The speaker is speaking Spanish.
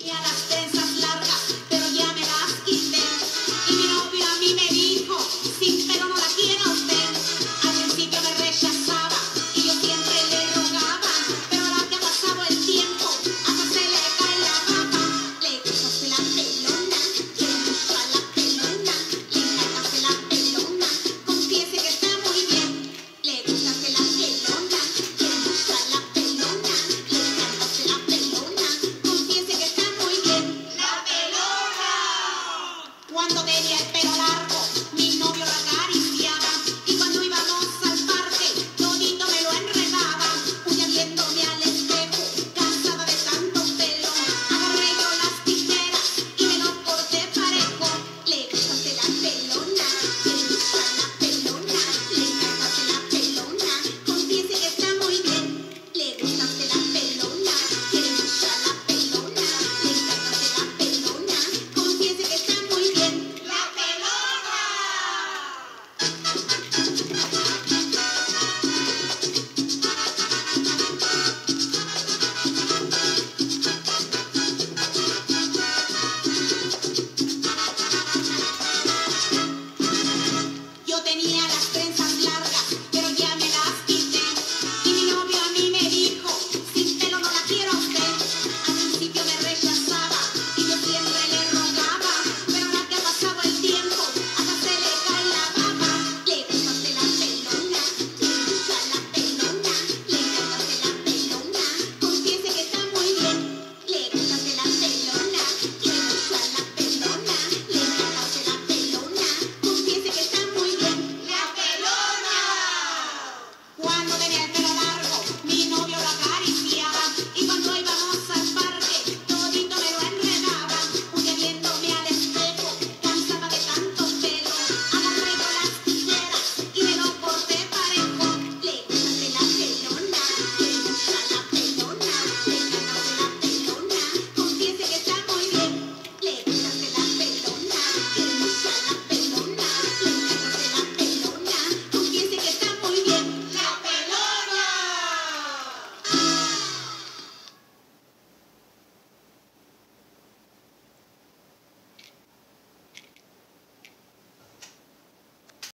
Y a las el pelo mi novio